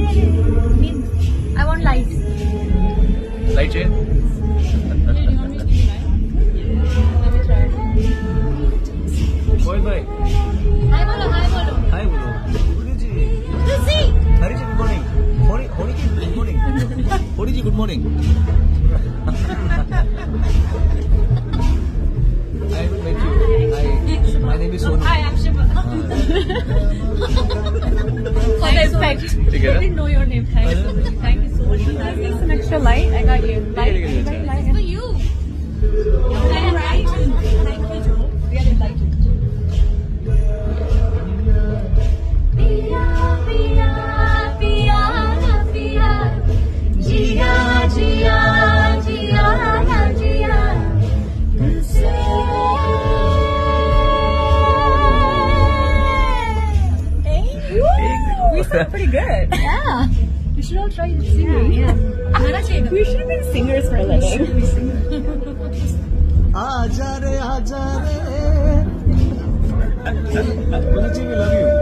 Mean, I want light. Light shade? Boy, bye. Hi, bolo, hi, bolo. Hi, bolo. Uriji. Uriji. Hariji, good morning. Hori, Hori, good morning. Horiji, good morning. I met you. Hi. My name is Sonu. Hi, I'm Shiva. Uh, name. I didn't know your name tag. Thank you so much. Can I need some extra light? I got you. Light, For you. I. Thank you, We are enlightened. Pia, We sound pretty good. Yeah. We should all try to Yeah. yeah. we should have been singers for a living. We. Ajare, love you.